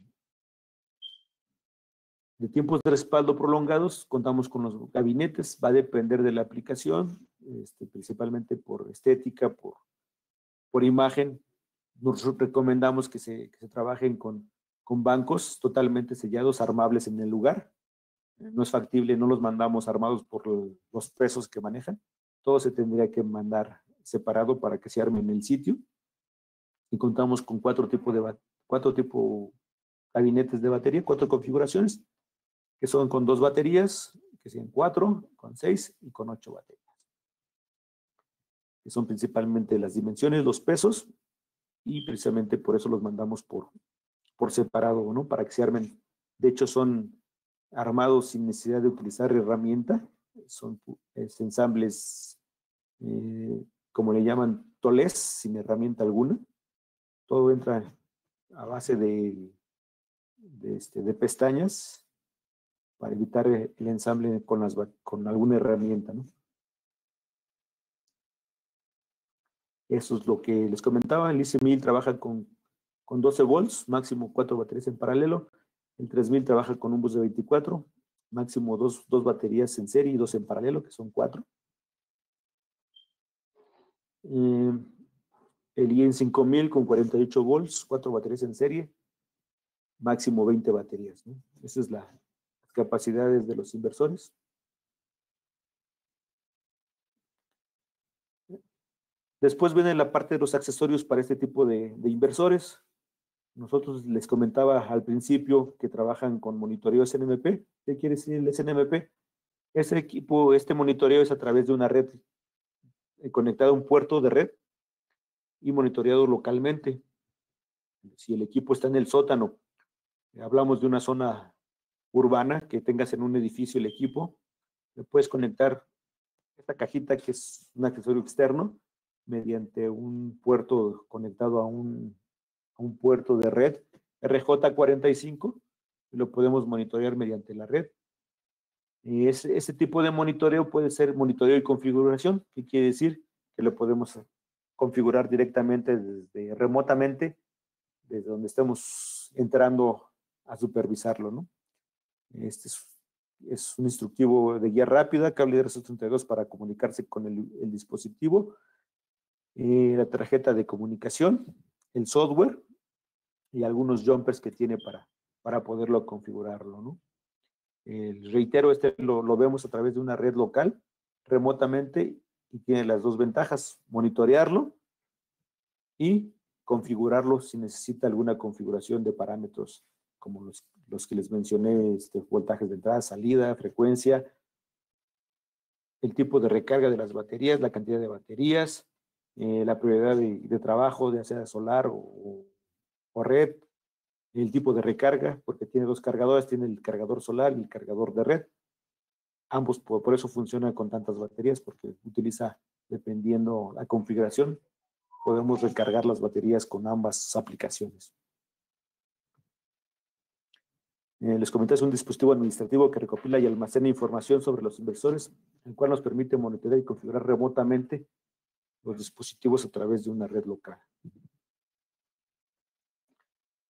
tiempos de respaldo prolongados, contamos con los gabinetes, va a depender de la aplicación, este, principalmente por estética, por, por imagen. Nosotros recomendamos que se, que se trabajen con con bancos totalmente sellados, armables en el lugar. No es factible, no los mandamos armados por los pesos que manejan. Todo se tendría que mandar separado para que se arme en el sitio. Y contamos con cuatro tipos de cuatro tipos gabinetes de batería, cuatro configuraciones, que son con dos baterías, que sean cuatro, con seis y con ocho baterías. Que son principalmente las dimensiones, los pesos, y precisamente por eso los mandamos por, por separado, ¿no? Para que se armen. De hecho, son armados sin necesidad de utilizar herramienta. Son ensambles, eh, como le llaman, toles, sin herramienta alguna. Todo entra a base de, de, este, de pestañas para evitar el ensamble con, alguna herramienta, ¿no? Eso es lo que les comentaba. El IC1000 trabaja con con 12 volts, máximo 4 baterías en paralelo. El 3000 trabaja con un bus de 24, máximo 2 dos, baterías en serie y 2 en paralelo, que son 4. Eh, el IEN 5000 con 48 volts, 4 baterías en serie, máximo 20 baterías. Esas es las capacidades de los inversores. Después viene la parte de los accesorios para este tipo de inversores. Nosotros les comentaba al principio que trabajan con monitoreo SNMP. ¿Qué quiere decir el SNMP? Ese equipo, este monitoreo es a través de una red eh, conectada a un puerto de red y monitoreado localmente. Si el equipo está en el sótano, hablamos de una zona urbana que tengas en un edificio el equipo, le puedes conectar esta cajita que es un accesorio externo mediante un puerto conectado a un un puerto de red RJ45 y lo podemos monitorear mediante la red. Ese, ese tipo de monitoreo puede ser monitoreo y configuración, que quiere decir que lo podemos configurar directamente desde remotamente, desde donde estemos entrando a supervisarlo, ¿no? Este es, un instructivo de guía rápida, cable de 32 para comunicarse con el, dispositivo, eh, la tarjeta de comunicación, el software y algunos jumpers que tiene para, para poderlo configurarlo, ¿no? El reitero, este lo, lo vemos a través de una red local, remotamente, y tiene las dos ventajas, monitorearlo y configurarlo si necesita alguna configuración de parámetros como los, los que les mencioné, este, voltajes de entrada, salida, frecuencia, el tipo de recarga de las baterías, la cantidad de baterías, eh, la prioridad de, trabajo, de sea solar o, o, red, el tipo de recarga, porque tiene dos cargadores, tiene el cargador solar y el cargador de red. Ambos, por, por eso funciona con tantas baterías, porque utiliza, dependiendo la configuración, podemos recargar las baterías con ambas aplicaciones. Eh, les comenté, es un dispositivo administrativo que recopila y almacena información sobre los inversores, el cual nos permite monitorear y configurar remotamente los dispositivos a través de una red local.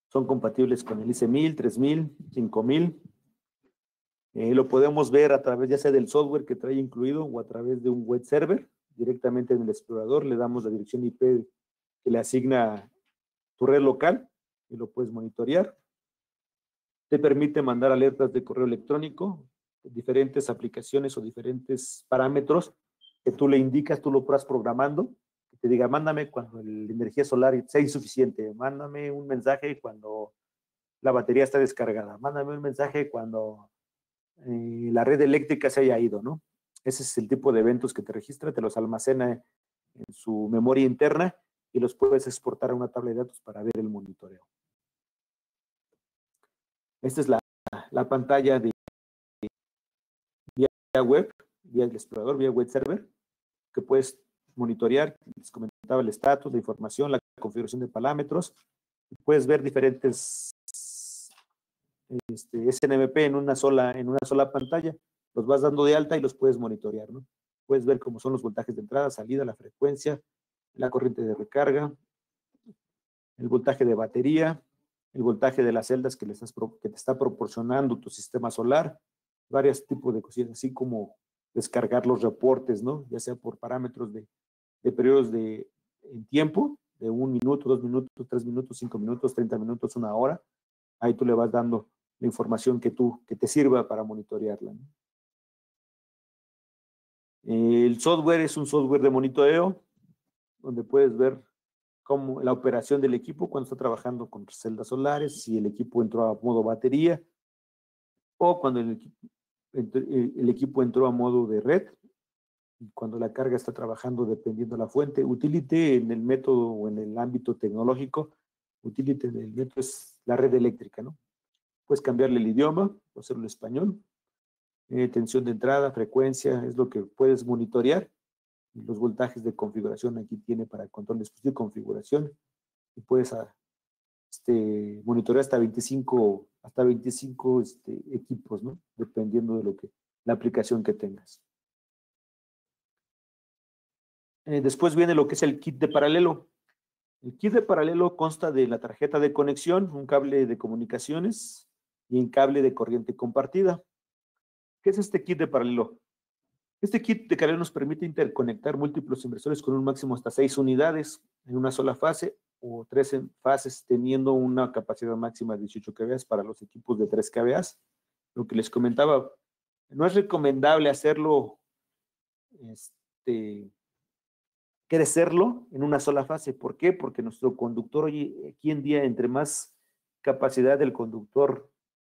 Son compatibles con el IC1000, 3000, 5000. lo podemos ver a través ya sea del software que trae incluido o a través de un web server. Directamente en el explorador le damos la dirección IP que le asigna tu red local y lo puedes monitorear te permite mandar alertas de correo electrónico, diferentes aplicaciones o diferentes parámetros que tú le indicas, tú lo vas programando, que te diga, mándame cuando la energía solar sea insuficiente, mándame un mensaje cuando la batería está descargada, mándame un mensaje cuando eh, la red eléctrica se haya ido, ¿no? Ese es el tipo de eventos que te registra, te los almacena en su memoria interna y los puedes exportar a una tabla de datos para ver el monitoreo. Esta es la, pantalla de vía web, vía el explorador, vía web server, que puedes monitorear, les comentaba el estatus, la información, la configuración de parámetros. Puedes ver diferentes este, SNMP en una, sola, en una sola pantalla. Los vas dando de alta y los puedes monitorear, ¿no? Puedes ver cómo son los voltajes de entrada, salida, la frecuencia, la corriente de recarga, el voltaje de batería, el voltaje de las celdas que, que te está proporcionando tu sistema solar, varios tipos de cosillas, así como descargar los reportes, ¿no? Ya sea por parámetros de, periodos de en tiempo, de un minuto, dos minutos, tres minutos, cinco minutos, treinta minutos, una hora. Ahí tú le vas dando la información que tú, que te sirva para monitorearla. El software es un software de monitoreo, donde puedes ver como la operación del equipo cuando está trabajando con celdas solares, si el equipo entró a modo batería o cuando el el equipo entró a modo de red, cuando la carga está trabajando dependiendo de la fuente. Utility en el método o en el ámbito tecnológico, utility en el método es la red eléctrica, ¿no? Puedes cambiarle el idioma, o hacerlo en español, eh, tensión de entrada, frecuencia, es lo que puedes monitorear los voltajes de configuración aquí tiene para control de configuración y puedes ah, este, monitorear hasta 25, hasta 25 este, equipos, ¿no? Dependiendo de lo que, la aplicación que tengas. Eh, después viene lo que es el kit de paralelo. El kit de paralelo consta de la tarjeta de conexión, un cable de comunicaciones y un cable de corriente compartida. ¿Qué es este kit de paralelo? Este kit de carrera nos permite interconectar múltiplos inversores con un máximo hasta seis unidades en una sola fase o tres fases teniendo una capacidad máxima de 18 kVA para los equipos de 3 kVA. Lo que les comentaba, no es recomendable hacerlo, este, crecerlo en una sola fase. ¿Por qué? Porque nuestro conductor hoy, aquí en día, entre más capacidad del conductor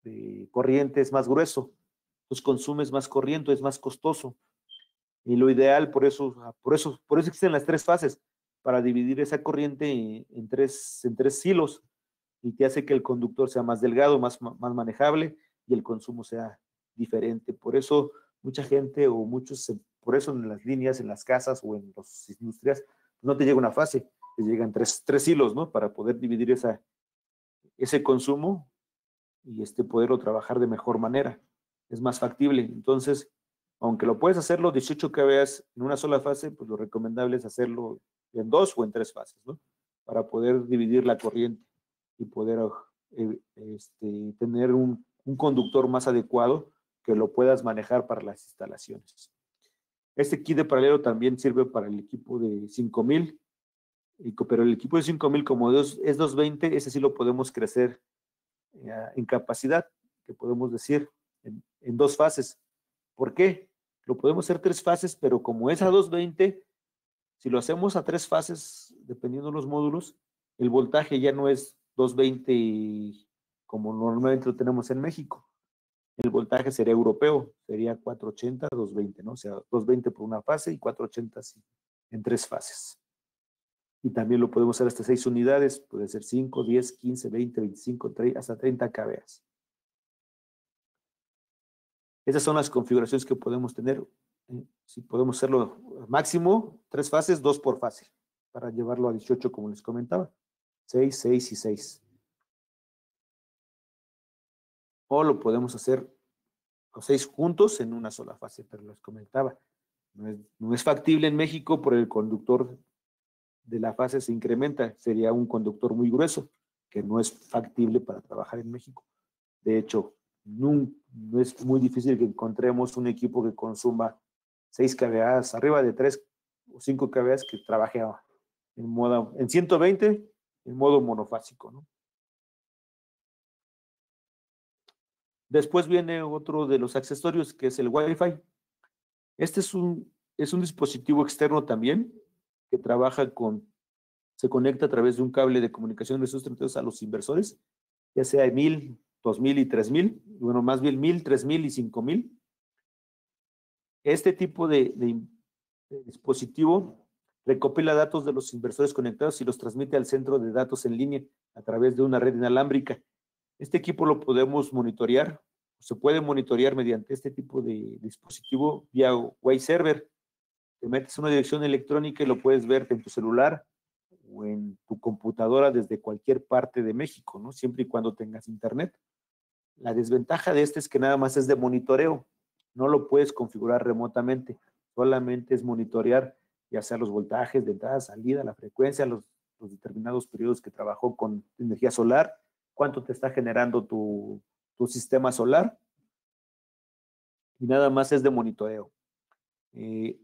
de corriente es más grueso, pues consumes más corriente, es más costoso. Y lo ideal, por eso, por eso, por eso existen las tres fases, para dividir esa corriente en tres, en tres silos y que hace que el conductor sea más delgado, más, más manejable y el consumo sea diferente. Por eso mucha gente o muchos, por eso en las líneas, en las casas o en las industrias, no te llega una fase, te llegan tres, tres hilos, ¿no? Para poder dividir esa, ese consumo y este, poderlo trabajar de mejor manera. Es más factible. Entonces, Aunque lo puedes hacerlo 18 kVA en una sola fase, pues lo recomendable es hacerlo en dos o en tres fases, ¿no? Para poder dividir la corriente y poder eh, este, tener un, un conductor más adecuado que lo puedas manejar para las instalaciones. Este kit de paralelo también sirve para el equipo de 5000, pero el equipo de 5000 como es 220, ese sí lo podemos crecer eh, en capacidad, que podemos decir en, en dos fases. ¿Por qué? Lo podemos hacer tres fases, pero como es a 220, si lo hacemos a tres fases, dependiendo de los módulos, el voltaje ya no es 220 como normalmente lo tenemos en México. El voltaje sería europeo, sería 480, 220, ¿no? O sea, 220 por una fase y 480 en tres fases. Y también lo podemos hacer hasta seis unidades, puede ser 5, 10, 15, 20, 25, 30, hasta 30 kVA. Esas son las configuraciones que podemos tener. Si podemos hacerlo máximo, tres fases, dos por fase, para llevarlo a 18, como les comentaba. 6, 6 y 6. O lo podemos hacer los seis juntos en una sola fase, pero les comentaba. No es, no es factible en México por el conductor de la fase se incrementa. Sería un conductor muy grueso, que no es factible para trabajar en México. De hecho, no, es muy difícil que encontremos un equipo que consuma 6 kVA, arriba de 3 o 5 kVA que trabaje en, modo, en 120 en modo monofásico. ¿no? Después viene otro de los accesorios que es el Wi-Fi. Este es un, es un dispositivo externo también que trabaja con, se conecta a través de un cable de comunicación de sus a los inversores, ya sea de 1000, 2000 y 3000, bueno, más bien 1000, 3000 y 5000. Este tipo de, dispositivo recopila datos de los inversores conectados y los transmite al centro de datos en línea a través de una red inalámbrica. Este equipo lo podemos monitorear, se puede monitorear mediante este tipo de dispositivo vía Web Server. Te metes una dirección electrónica y lo puedes ver en tu celular o en tu computadora desde cualquier parte de México, ¿no? Siempre y cuando tengas internet. La desventaja de este es que nada más es de monitoreo. No lo puedes configurar remotamente. Solamente es monitorear ya sea los voltajes de entrada, salida, la frecuencia, los, los determinados periodos que trabajó con energía solar cuánto te está generando tu, sistema solar y nada más es de monitoreo. Eh,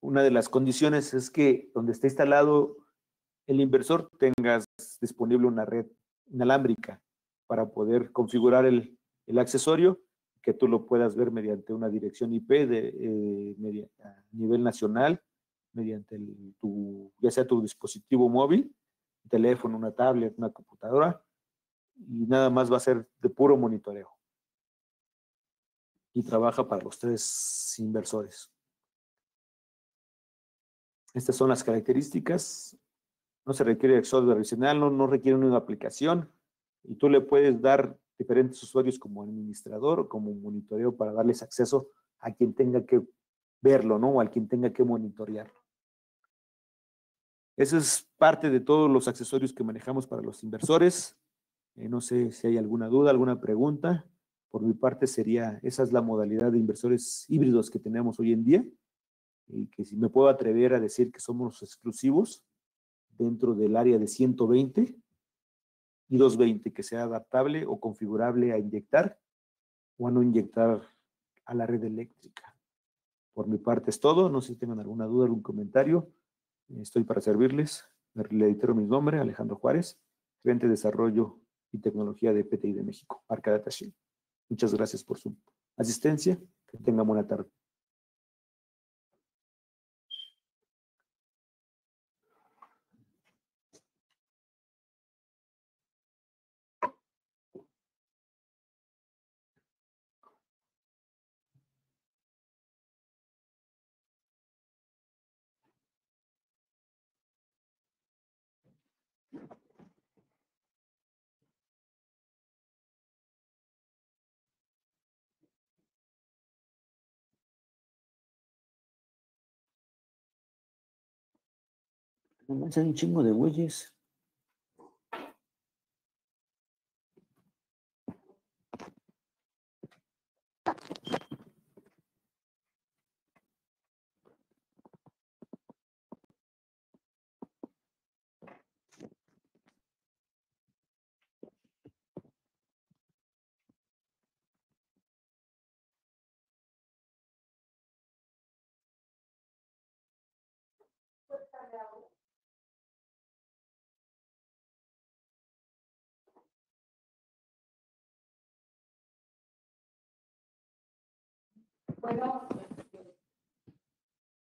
una de las condiciones es que donde esté instalado el inversor tengas disponible una red inalámbrica para poder configurar el, accesorio, que tú lo puedas ver mediante una dirección IP de, eh, a nivel nacional, mediante tu, ya sea tu dispositivo móvil, teléfono, una tablet, una computadora, y nada más va a ser de puro monitoreo. Y trabaja para los tres inversores. Estas son las características. No se requiere software adicional, no, no requiere una aplicación. Y tú le puedes dar diferentes usuarios como administrador o como monitoreo para darles acceso a quien tenga que verlo, ¿no? O a quien tenga que monitorearlo. Eso es parte de todos los accesorios que manejamos para los inversores. Eh, no sé si hay alguna duda, alguna pregunta. Por mi parte sería, esa es la modalidad de inversores híbridos que tenemos hoy en día y que si me puedo atrever a decir que somos exclusivos dentro del área de 120 y 220, que sea adaptable o configurable a inyectar o a no inyectar a la red eléctrica. Por mi parte es todo. No sé si tengan alguna duda, algún comentario. Estoy para servirles. Le reitero mi nombre, Alejandro Juárez, gerente de desarrollo y tecnología de PTI de México, Arca Data Muchas gracias por su asistencia. Que tengan buena tarde. Hay un chingo de güeyes.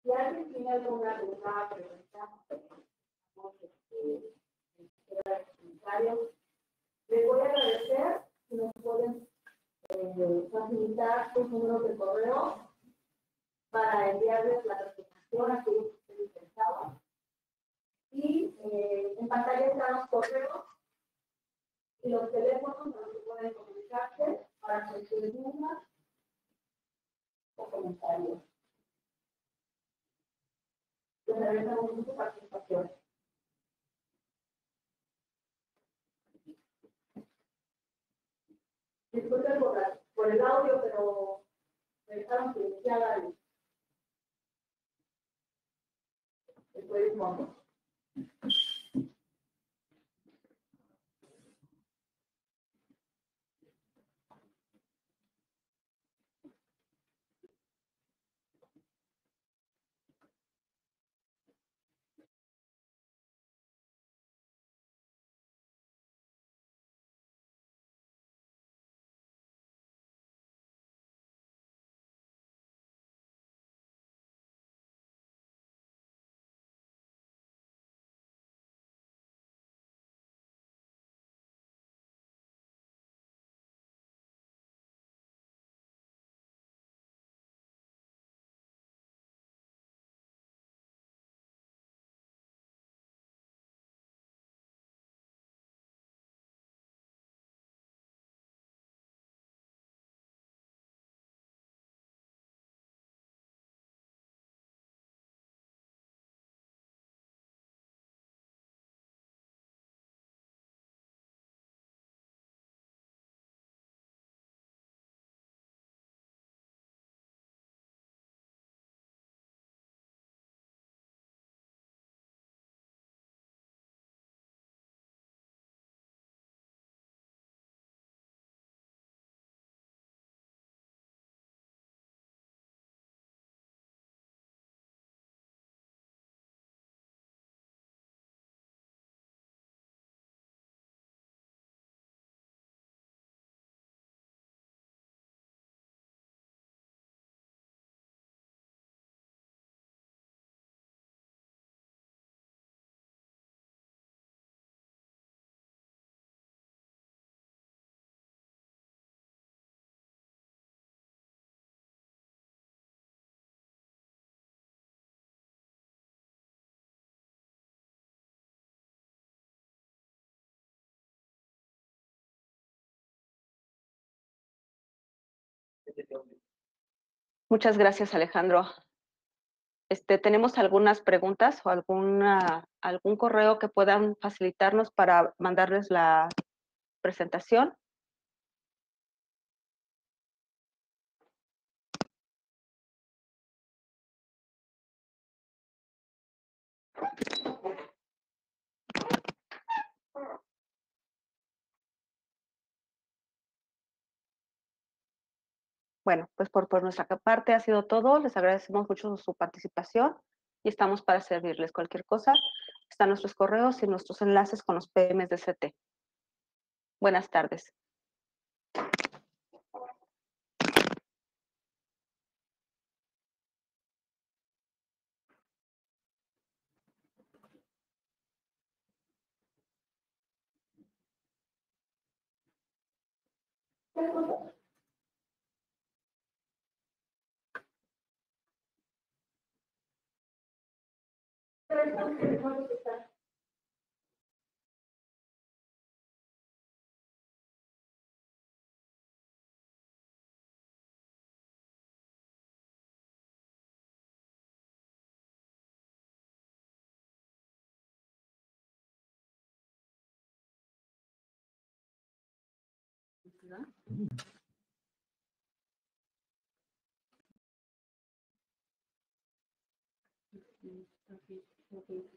Si alguien tiene alguna duda, pregunta, comentarios, les voy a agradecer si nos pueden eh, facilitar sus números de correo para enviarles la presentación a aquellos que estén interesados. Y en pantalla están los correos y los teléfonos donde pueden comunicarse para cualquier duda o comentarios. Les agradecemos mucho su participación. Disculpen por, la- por el audio, pero me dejaron silenciada el, el turismo. Muchas gracias, Alejandro. Este, ¿Tenemos algunas preguntas o alguna, algún correo que puedan facilitarnos para mandarles la presentación? Bueno, pues por, nuestra parte ha sido todo. Les agradecemos mucho su participación y estamos para servirles cualquier cosa. Están nuestros correos y nuestros enlaces con los PMs de CT. Buenas tardes. Да? Так, есть,